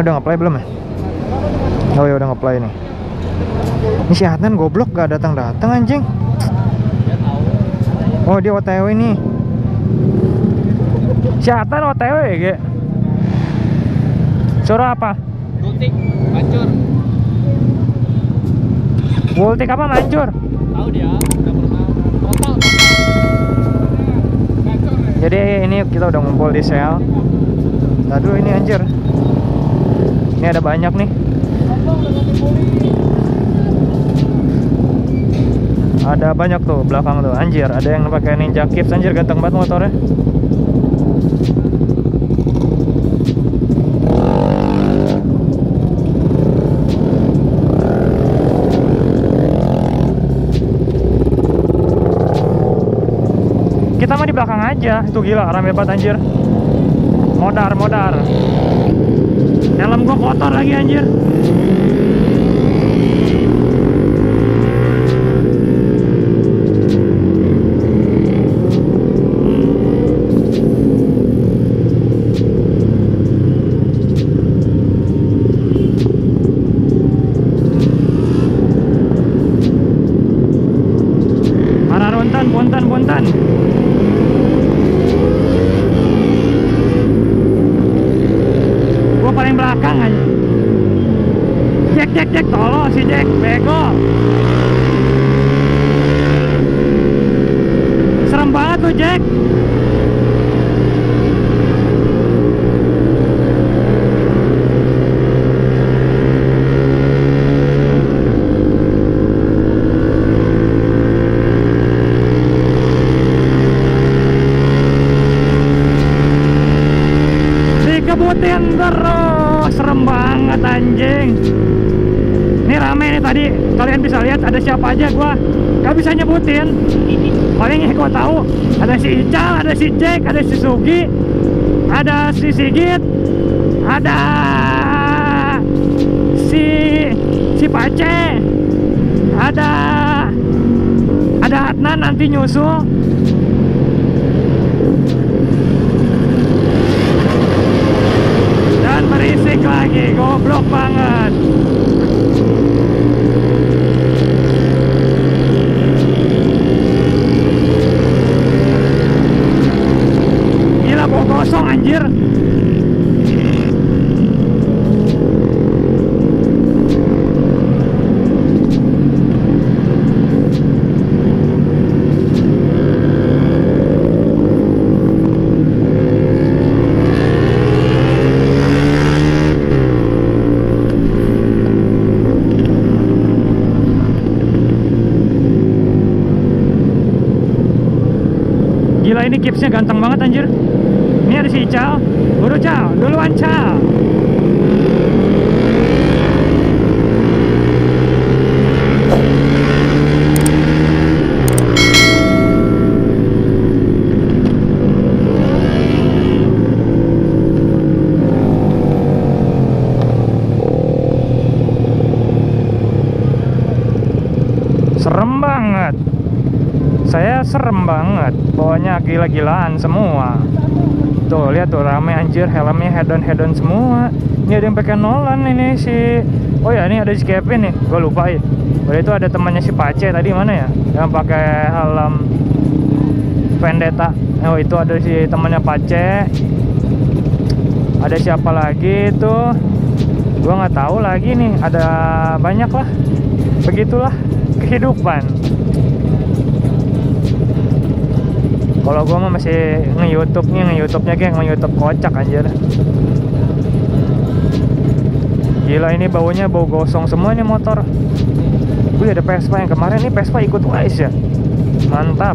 udah ngeplay belum ya? Oh ya udah ngeplay nih. Ini si Adnan goblok gak datang datang anjing. Oh dia OTW nih. Si Adnan OTW ya, Ge? Suruh apa? Gultik, hancur. Voltik apa mancur? Tahu dia, udah pernah. Total, total. Hancur. Jadi ini kita udah ngumpul di sel. Aduh ini anjir. Ini ada banyak nih. Ada banyak tuh belakang tuh anjir. Ada yang pakai Ninja Kips anjir ganteng banget motornya. Kita mah di belakang aja. Itu gila rame banget anjir. Modar, modar. Helm gua kotor lagi anjir. Arah Runtan, punten, punten. Gua paling belakang aja. Jack, Jack, Jack, tolong si Jack, bego. Serem banget tuh Jack. Dikebutin terus Serem banget anjing Ini rame nih tadi. Kalian bisa lihat ada siapa aja gua Gak bisa nyebutin. Paling yang gua tahu Ada si Ical, ada si Jack, ada si Sugi Ada si Sigit Ada Si Si Pace Ada Ada Adnan nanti nyusul. Dan berisik lagi goblok banget gila bawa kosong anjir. Gila ini kipsnya ganteng banget anjir Ini ada Buru Cal, duluan Cal Serem banget. Saya serem banget. Bawahnya gila-gilaan semua tuh lihat tuh rame anjir helmnya head on head on semua. Ini ada yang pakai Nolan ini si oh ya ini ada si Kevin nih gue lupa ya Waktu itu ada temannya si Pace tadi mana ya? Yang pakai helm Vendetta. Oh itu ada si temannya Pace. Ada siapa lagi itu? Gua nggak tahu lagi nih ada banyak lah. Begitulah kehidupan Kalau gua mah masih nge-youtube nya nge-youtube nya kayak nge-youtube kocak anjir. Gila ini baunya bau gosong semua nih motor. Wih ada Vespa yang kemarin nih Vespa ikut Wise ya? Mantap.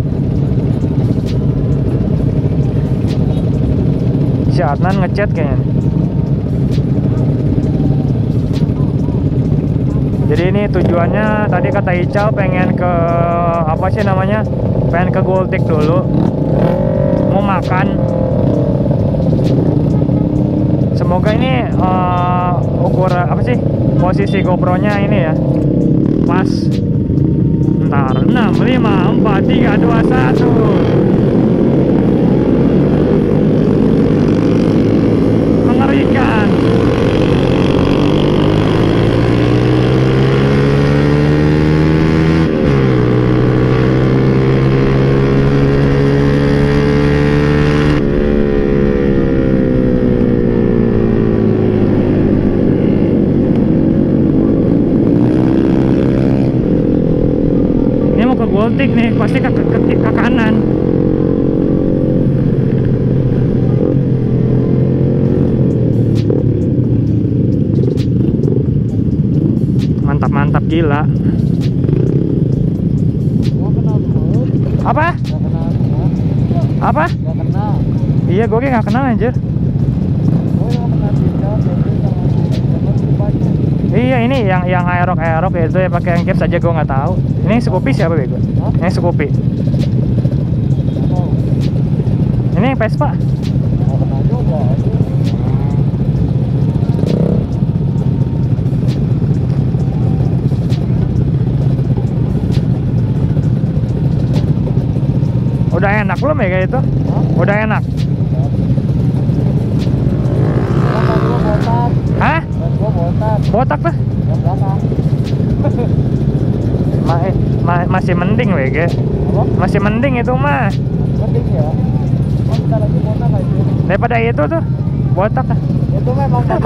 Si Adnan ngechat kayaknya Jadi ini tujuannya tadi kata Ical pengen ke apa sih namanya? Pengen ke Gultik dulu. Mau makan. Semoga ini eh, ukuran apa sih? Posisi GoPro-nya ini ya. Pas. Ntar 6 5 4 3 2 1. Pasti ke, ke, ke, ke kanan. Mantap mantap gila apa? Gak apa? Gak iya gue kayak nggak kenal anjir Gua yang kenal Cinta, Devi sama sama si banyak. Iya ini yang yang aerok aerok itu ya pakai yang caps aja gue nggak tahu. Ini Scoopy siapa bego? Yang Scoopy. Ini yang Vespa. Udah enak belum ya kayak itu? Udah enak? Hah gua botak. botak tuh Yang belakang. Ma- ma- masih mending Apa? masih mending itu mah Penting ya. Oh, bentar lagi botak aja. daripada itu tuh botak Itu memang botak.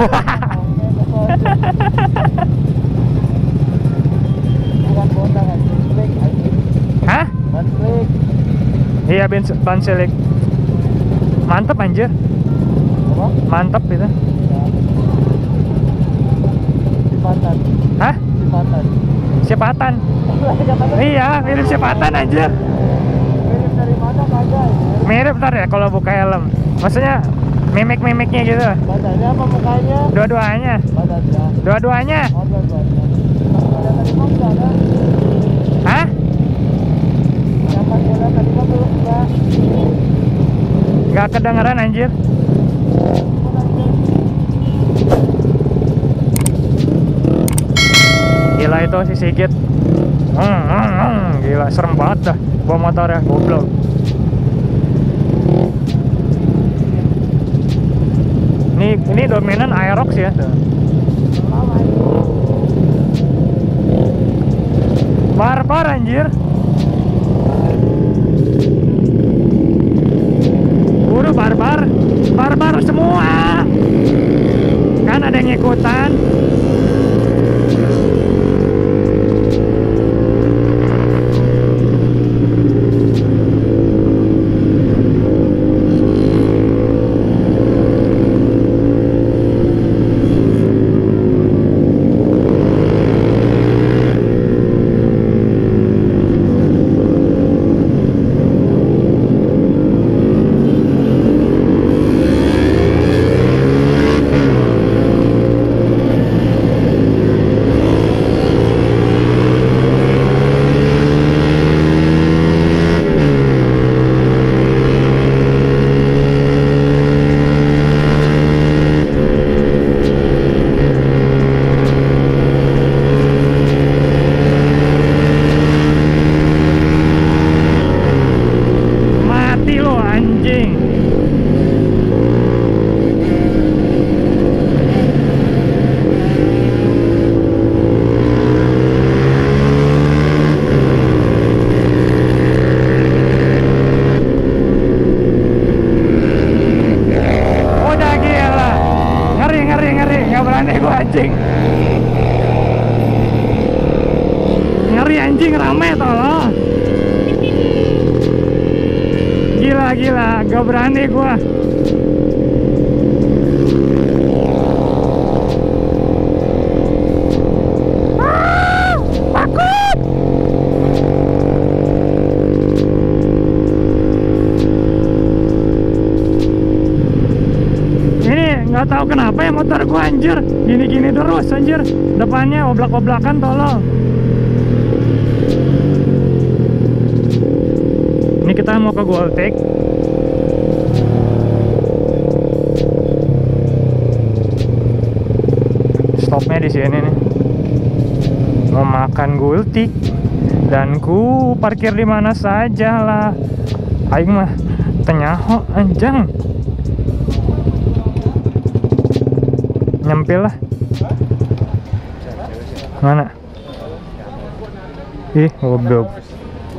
Bukan botak aja. Hah iya mantep anjir Apa? mantep itu. Sipatan. hah Sipatan. Sipatan iya mirip Sipatan anjir mirip dari mana kagak ya? mirip ntar ya kalau buka helm maksudnya mimik-mimiknya gitu Badannya apa mukanya? dua-duanya Badannya. dua-duanya Oh, dua-duanya. Kalau tadi mah enggak hah Yang pas gua lihat tadi mah belum enggak. nggak kedengeran anjir Cuma nanti itu si Sigit. Hmm, hmm, hmm. gila serem banget dah bawa motornya goblok. Ini ini dominan Aerox ya. Barbar anjir Buru barbar barbar semua kan ada yang ikutan mati lo anjing udah gila ngeri ngeri ngeri nggak berani gua anjing ngeri anjing rame tolong Gila gila, gak berani gua. Ah, nggak tahu kenapa ya motor gua anjir, gini-gini terus anjir. Depannya oblak-oblakan tolong. Ini kita mau ke Goltek. Stopnya di sini nih. Mau makan gultik dan ku parkir di mana saja lah. Aing mah tenyaho anjang. Nyempil lah. Mana? Ih, goblok.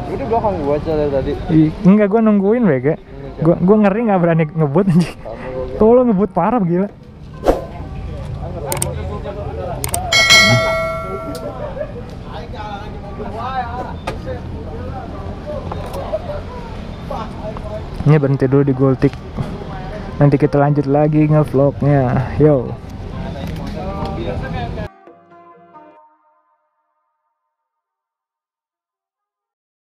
Itu belakang gua aja dari tadi. Ih, enggak gua nungguin wege. Gua gua ngeri nggak berani ngebut anjing. Lo ngebut parah gila. Berhenti dulu di Gultik. Nanti kita lanjut lagi ngevlognya. Yo.